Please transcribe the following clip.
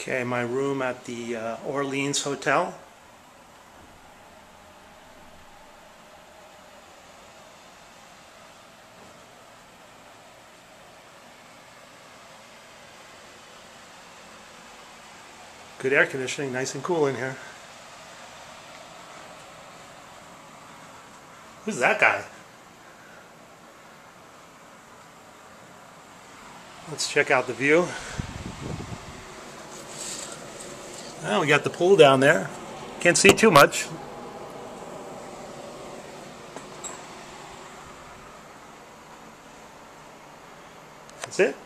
Okay, my room at the uh, Orleans Hotel. Good air conditioning, nice and cool in here. Who's that guy? Let's check out the view. Well, we got the pool down there. Can't see too much. That's it.